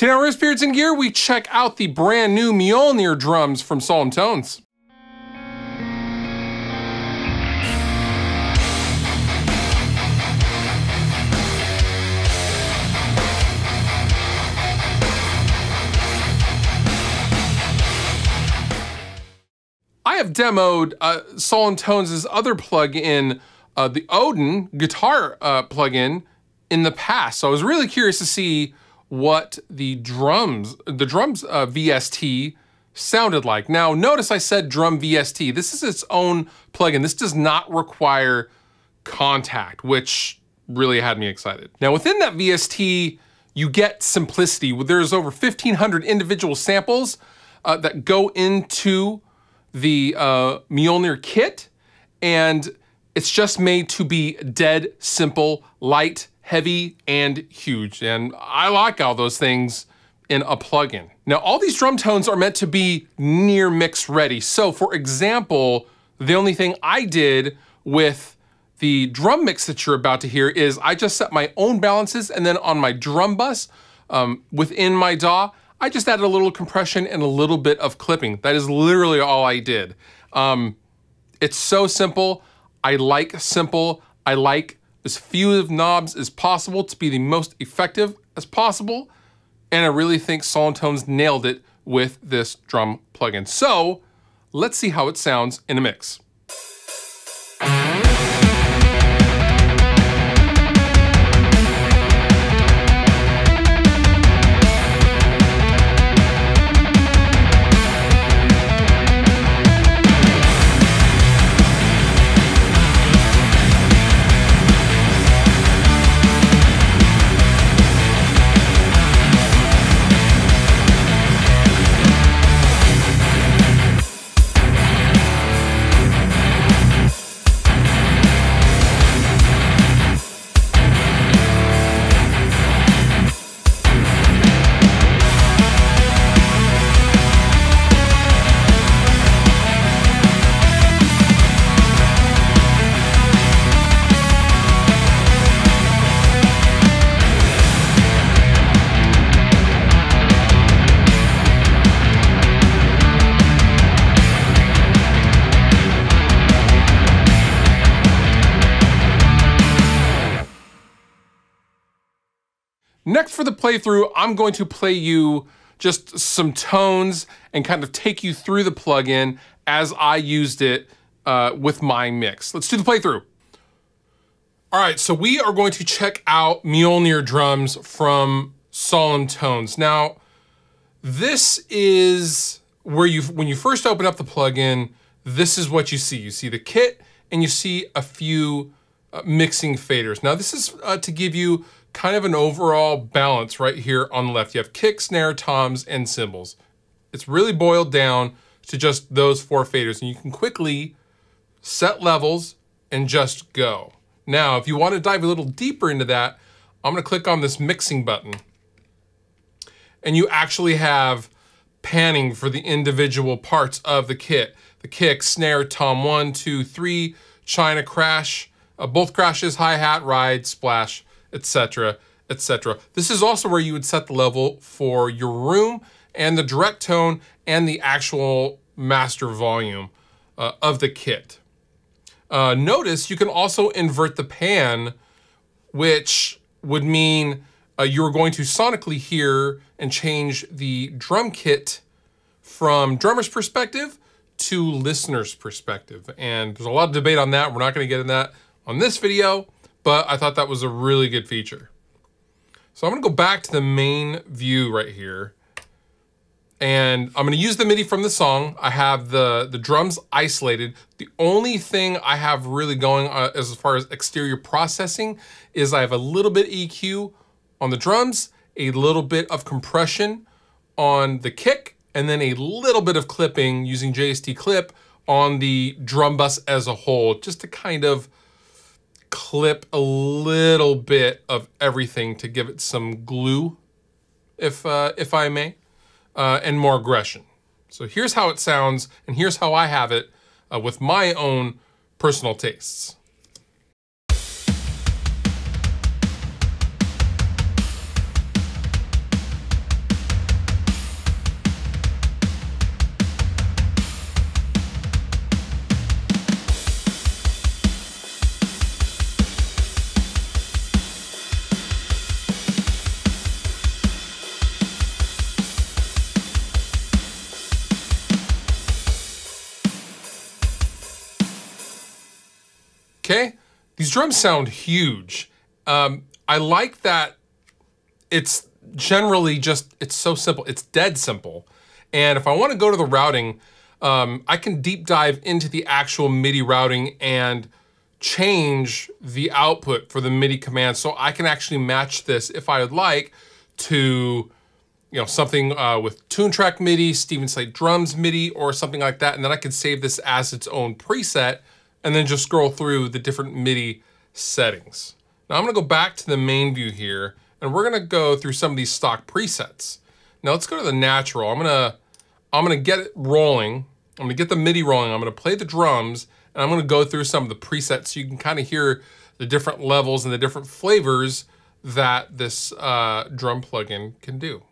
Today on Riffs Beards and Gear, we check out the brand new Mjolnir drums from Solemn Tones. I have demoed uh, Solemn Tones' other plugin, uh, the Odin guitar uh, plugin, in the past. So I was really curious to see what the drums, the drums uh, VST sounded like. Now, notice I said drum VST. This is its own plugin. This does not require Kontakt, which really had me excited. Now, within that VST, you get simplicity. There's over 1,500 individual samples uh, that go into the uh, Mjolnir kit, and it's just made to be dead simple, light, heavy, and huge. And I like all those things in a plugin. Now, all these drum tones are meant to be near mix ready. So for example, the only thing I did with the drum mix that you're about to hear is I just set my own balances and then on my drum bus um, within my DAW, I just added a little compression and a little bit of clipping. That is literally all I did. Um, it's so simple. I like simple. I like as few of knobs as possible to be the most effective as possible. And I really think Solemn Tones nailed it with this drum plugin. So let's see how it sounds in a mix. Next for the playthrough, I'm going to play you just some tones and kind of take you through the plugin as I used it uh, with my mix. Let's do the playthrough. All right, so we are going to check out Mjolnir drums from Solemn Tones. Now, this is where you, when you first open up the plugin, this is what you see. You see the kit and you see a few uh, mixing faders. Now, this is uh, to give you kind of an overall balance right here on the left. You have kick, snare, toms, and cymbals. It's really boiled down to just those four faders, and you can quickly set levels and just go. Now, if you want to dive a little deeper into that, I'm going to click on this mixing button. And you actually have panning for the individual parts of the kit. The kick, snare, tom, one, two, three, China crash, uh, both crashes, hi-hat, ride, splash, etc., etc. This is also where you would set the level for your room and the direct tone and the actual master volume uh, of the kit. Uh, notice you can also invert the pan, which would mean uh, you're going to sonically hear and change the drum kit from drummer's perspective to listener's perspective. And there's a lot of debate on that. We're not going to get in that on this video but I thought that was a really good feature. So I'm gonna go back to the main view right here and I'm gonna use the MIDI from the song. I have the, the drums isolated. The only thing I have really going uh, as far as exterior processing is I have a little bit EQ on the drums, a little bit of compression on the kick, and then a little bit of clipping using JST Clip on the drum bus as a whole, just to kind of clip a little bit of everything to give it some glue, if, uh, if I may, uh, and more aggression. So here's how it sounds, and here's how I have it uh, with my own personal tastes. These drums sound huge. Um, I like that it's generally just, it's so simple. It's dead simple. And if I want to go to the routing, um, I can deep dive into the actual MIDI routing and change the output for the MIDI command. So I can actually match this if I would like to you know, something uh, with Toontrack MIDI, Steven Slate Drums MIDI, or something like that. And then I can save this as its own preset and then just scroll through the different MIDI settings. Now I'm gonna go back to the main view here and we're gonna go through some of these stock presets. Now let's go to the natural. I'm gonna, I'm gonna get it rolling. I'm gonna get the MIDI rolling. I'm gonna play the drums and I'm gonna go through some of the presets so you can kind of hear the different levels and the different flavors that this uh, drum plugin can do.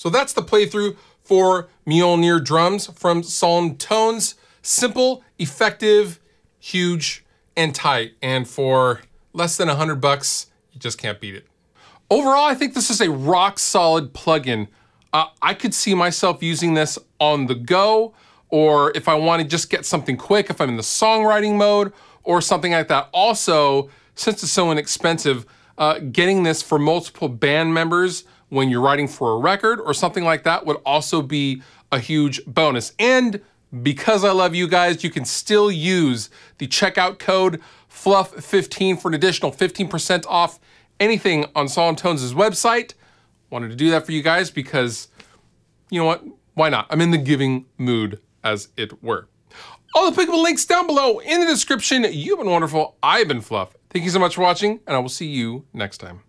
So that's the playthrough for Mjolnir drums from Solemn Tones. Simple, effective, huge, and tight. And for less than 100 bucks, you just can't beat it. Overall, I think this is a rock solid plugin. Uh, I could see myself using this on the go, or if I want to just get something quick, if I'm in the songwriting mode, or something like that. Also, since it's so inexpensive, uh, getting this for multiple band members when you're writing for a record or something like that would also be a huge bonus. And because I love you guys, you can still use the checkout code FLUFF15 for an additional 15% off anything on Solemn Tones' website. Wanted to do that for you guys because, you know what, why not? I'm in the giving mood, as it were. All the clickable links down below in the description. You've been wonderful. I've been Fluff. Thank you so much for watching, and I will see you next time.